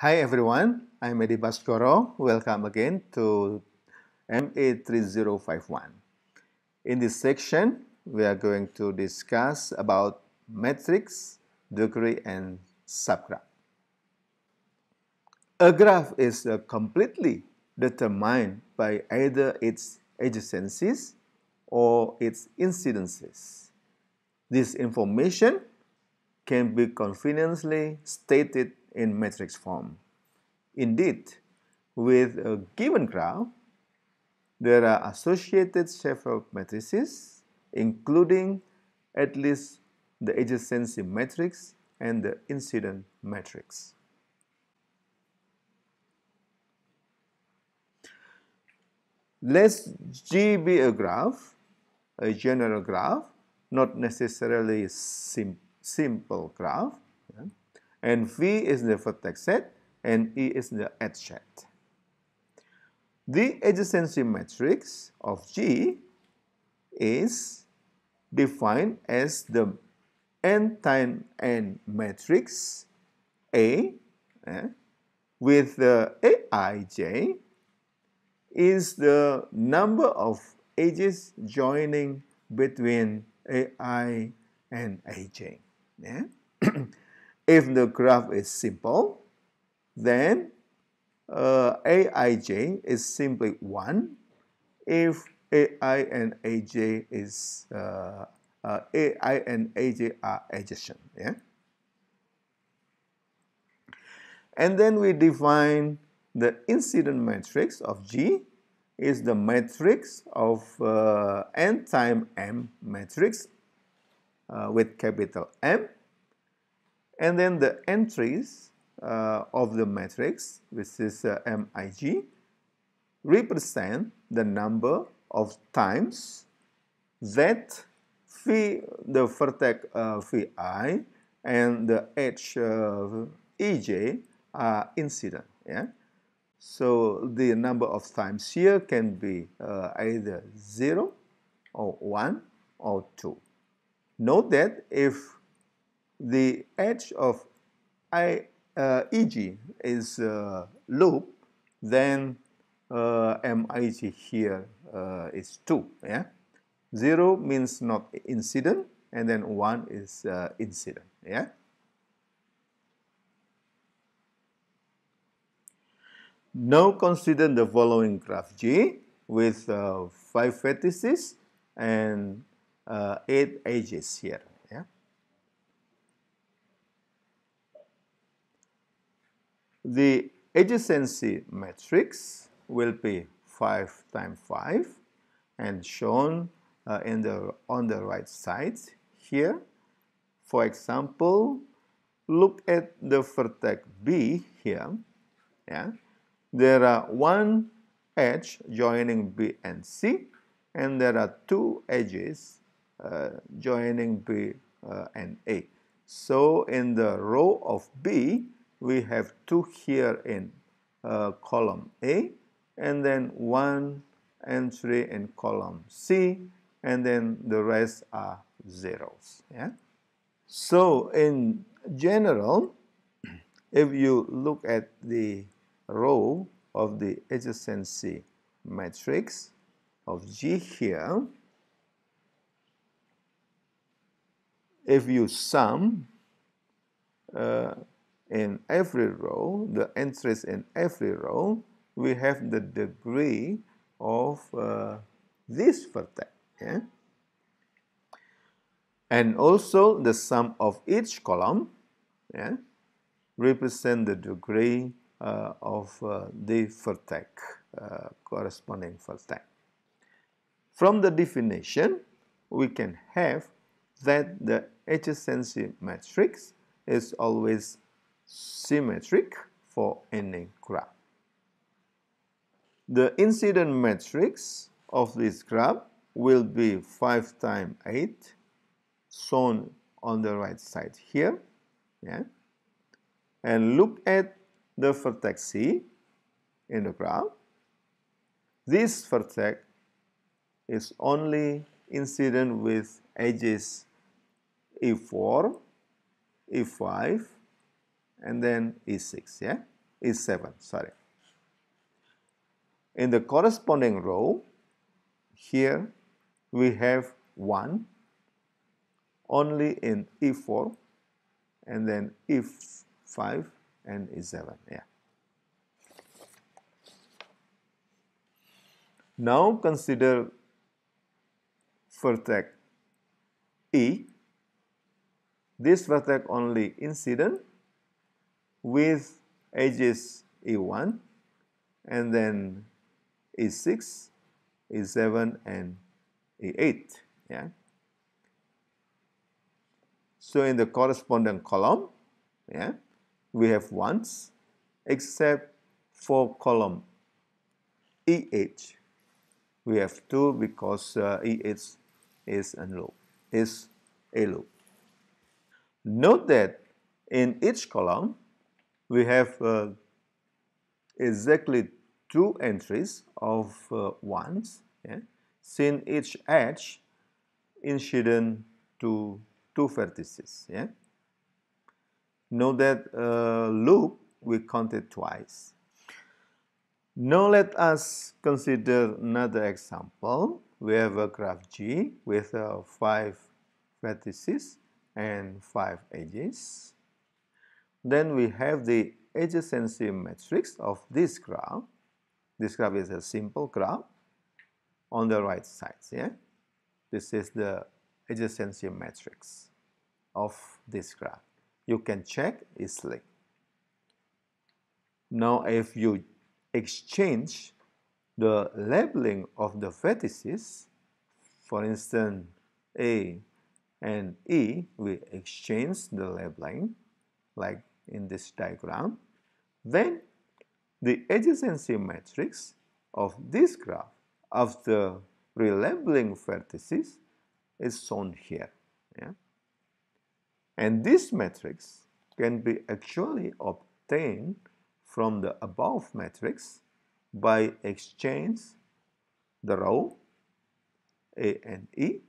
Hi everyone, I'm Edy Baskoro. Welcome again to MA3051. In this section, we are going to discuss about matrix, degree, and subgraph. A graph is completely determined by either its adjacencies or its incidences. This information can be conveniently stated in matrix form. Indeed, with a given graph, there are associated several matrices, including at least the adjacency matrix and the incident matrix. Let G be a graph, a general graph, not necessarily sim simple graph. And V is the vertex set and E is the edge set. The adjacency matrix of G is defined as the n times n matrix A eh, with the Aij is the number of edges joining between AI and AJ. Yeah? if the graph is simple, then uh, Aij is simply 1. If Ai and Aj is uh, uh, Ai and Aj are adjacent. Yeah? And then we define the incident matrix of G is the matrix of uh, n time M matrix uh, with capital M. And then the entries uh, of the matrix, which is uh, MIG, represent the number of times that phi, the vertex uh, Vi and the edge EJ are incident. Yeah? So the number of times here can be uh, either 0 or 1 or 2. Note that if the edge of I, uh, EG is uh, loop, then uh, MIG here uh, is 2. Yeah? 0 means not incident and then 1 is uh, incident. Yeah? Now consider the following graph G with uh, 5 vertices and uh, 8 edges here. Yeah? The adjacency matrix will be 5 times 5 and shown uh, in the, on the right side here. For example, look at the vertex B here. Yeah? there are one edge joining B and C and there are two edges uh, joining B uh, and A. So in the row of B, we have two here in uh, column A and then one entry in column C and then the rest are zeros. Yeah? So in general, if you look at the row of the adjacency matrix of G here, if you sum uh, in every row, the entries in every row, we have the degree of uh, this vertex. Yeah? And also the sum of each column yeah, represent the degree uh, of uh, the vertex, uh, corresponding vertex. From the definition, we can have that the adjacency matrix is always symmetric for any graph. The incident matrix of this graph will be 5 times 8 shown on the right side here. Yeah. And look at the vertex C in the graph. This vertex is only incident with edges E4, E5, and then E6. Yeah. is 7, sorry. In the corresponding row, here we have 1 only in E4 and then E5 and E7. Yeah. Now consider vertex E. This vertex only incident with edges E1 and then E6, E7 and E8. Yeah. So in the corresponding column, yeah, we have ones except for column EH. We have two because uh, EH is a loop, is a loop. Note that in each column we have uh, exactly two entries of uh, ones, yeah, since each edge incident to two vertices. Yeah. Note that uh, loop we counted twice. Now let us consider another example. We have a graph G with uh, five vertices and five edges. Then we have the adjacency matrix of this graph. This graph is a simple graph on the right side. Yeah, this is the adjacency matrix of this graph. You can check easily. Now, if you exchange the labeling of the vertices, for instance, A and E, we exchange the labeling like in this diagram, then the adjacency matrix of this graph after relabeling vertices is shown here. Yeah? And this matrix can be actually obtained from the above matrix by exchange the row A and E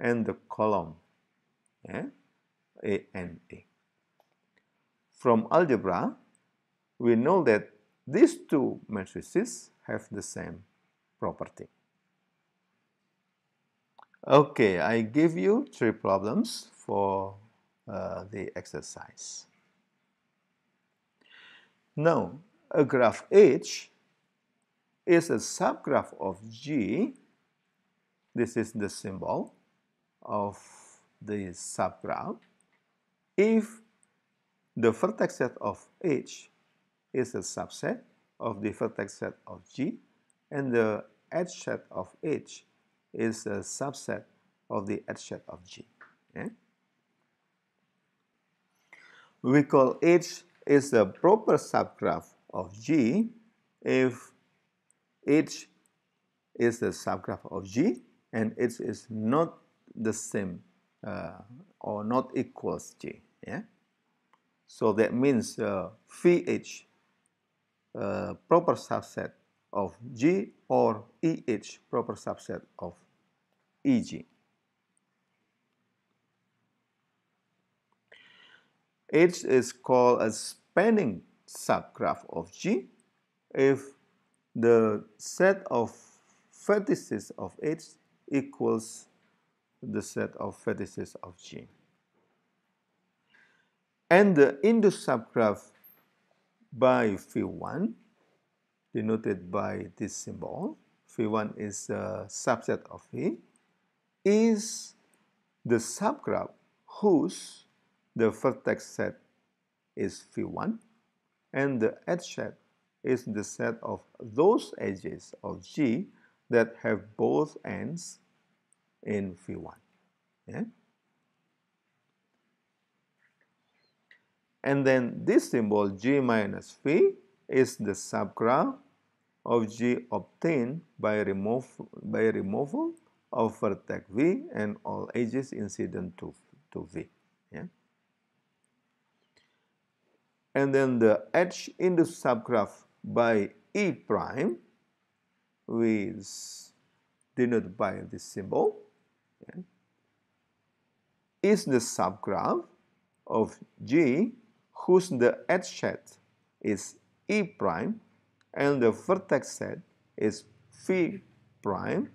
and the column yeah, A and E. From algebra, we know that these two matrices have the same property. Okay, I give you three problems for uh, the exercise. Now, a graph H is a subgraph of G. This is the symbol of the subgraph. If the vertex set of H is a subset of the vertex set of G and the edge set of H is a subset of the edge set of G. We call H is a proper subgraph of G if H is a subgraph of G and H is not the same uh, or not equals G. Yeah? So that means uh, phi H uh, proper subset of G or EH proper subset of EG. H is called a spanning subgraph of G if the set of vertices of H equals the set of vertices of G. And the induced subgraph by phi1 denoted by this symbol, phi1 is a subset of phi, is the subgraph whose the vertex set is phi1 and the edge set is the set of those edges of G that have both ends in phi1. Yeah? And then this symbol G minus phi is the subgraph of G obtained by, remove, by removal of vertex V and all edges incident to, to V. Yeah? And then the edge in the subgraph by E prime is denoted by this symbol yeah, is the subgraph of G whose the edge set is E prime and the vertex set is V prime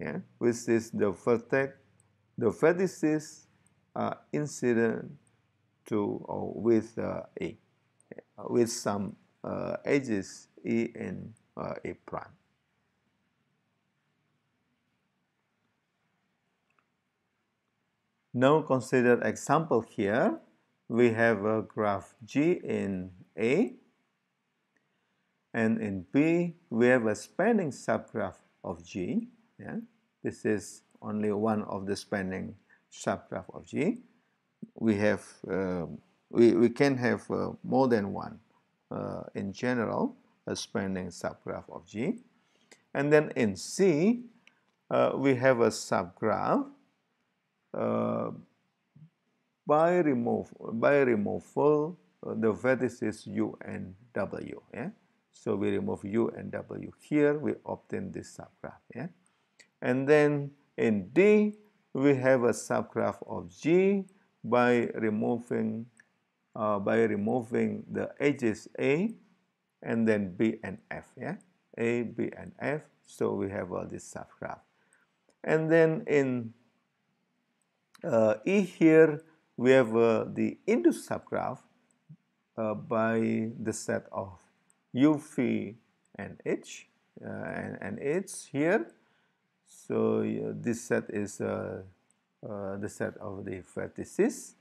yeah, which is the vertex, the vertices are incident to or with uh, A, with some uh, edges E and uh, A prime. Now consider example here. We have a graph G in A and in B we have a spanning subgraph of G. Yeah? This is only one of the spanning subgraph of G. We have uh, we, we can have uh, more than one uh, in general a spanning subgraph of G. And then in C uh, we have a subgraph uh, by remove by removal uh, the vertices u and w yeah? So we remove u and w here we obtain this subgraph yeah? And then in d we have a subgraph of g by removing uh, by removing the edges a and then b and f yeah? A b and f so we have all this subgraph. And then in uh, E here we have uh, the induced subgraph uh, by the set of U phi and H uh, and, and H here. So this set is uh, uh, the set of the vertices.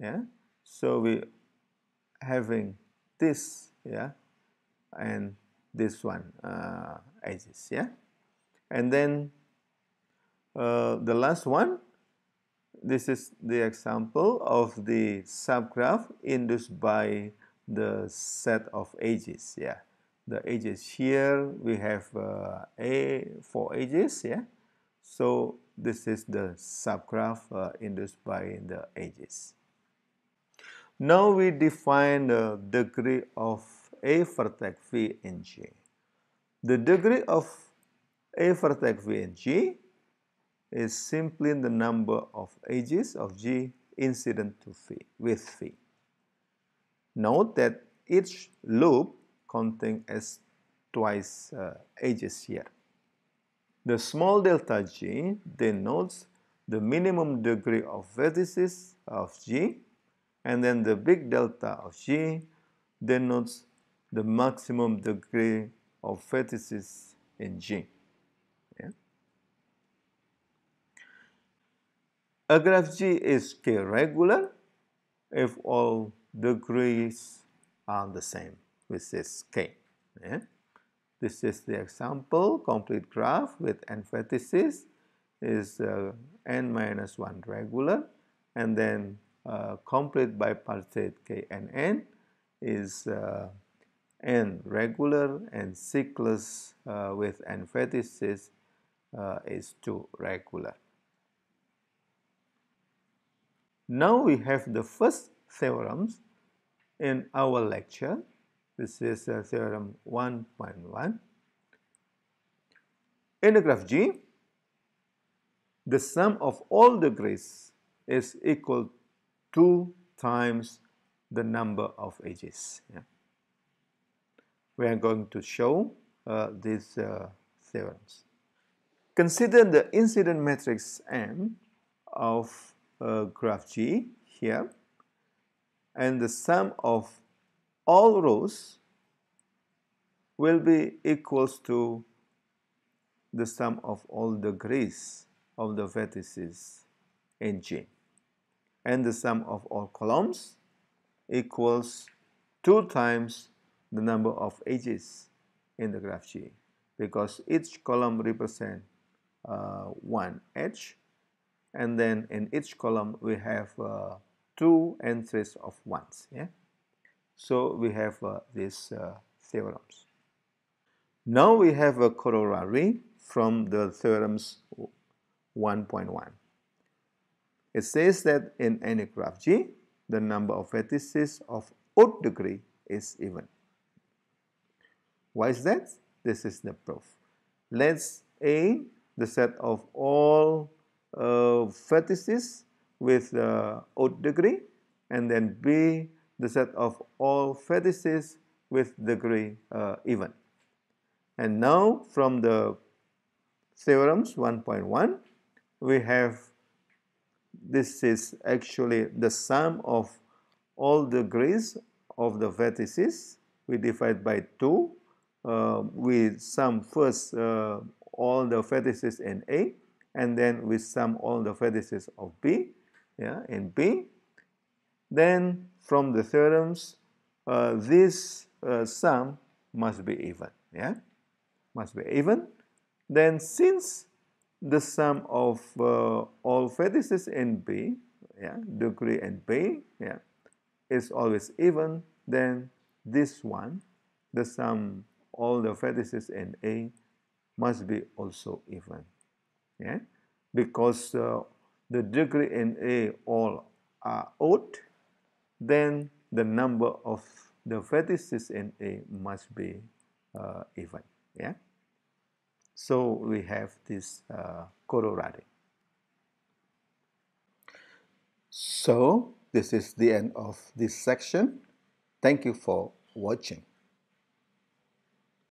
Yeah. So we having this yeah and this one edges yeah and then the last one this is the example of the subgraph induced by the set of edges yeah. The edges here we have uh, a four edges yeah. So this is the subgraph uh, induced by the edges. Now we define the degree of a vertex v in g. The degree of a vertex v in g is simply the number of edges of G incident to phi with phi. Note that each loop contains as twice uh, edges here. The small delta G denotes the minimum degree of vertices of G and then the big delta of G denotes the maximum degree of vertices in G. A graph G is k-regular if all degrees are the same, which is k. Yeah? This is the example, complete graph with n vertices is uh, n minus 1 regular and then uh, complete bipartite k and n is uh, n regular and cyclus uh, with n vertices uh, is 2 regular. Now we have the first theorems in our lecture. This is uh, theorem 1.1. In the graph G, the sum of all degrees is equal to times the number of edges. Yeah. We are going to show uh, these uh, theorems. Consider the incident matrix M of uh, graph G here. And the sum of all rows will be equals to the sum of all degrees of the vertices in G. And the sum of all columns equals 2 times the number of edges in the graph G. Because each column represent uh, one edge and then in each column we have uh, two entries of ones yeah? So we have uh, these uh, theorems. Now we have a corollary from the theorems 1.1 it says that in any graph G the number of vertices of odd degree is even. Why is that? This is the proof. Let's A the set of all uh, vertices with uh, odd degree and then B the set of all vertices with degree uh, even. And now from the theorems 1.1, we have this is actually the sum of all degrees of the vertices. We divide by 2. Uh, we sum first uh, all the vertices in A and then we sum all the vertices of B yeah, in B. Then from the theorems, uh, this uh, sum must be even. Yeah, must be even. Then since the sum of uh, all vertices in B, yeah, degree in B, yeah, is always even, then this one, the sum all the vertices in A must be also even. Yeah, because uh, the degree in A all are odd, then the number of the vertices in A must be uh, even. Yeah. So we have this uh, corollary. So this is the end of this section. Thank you for watching.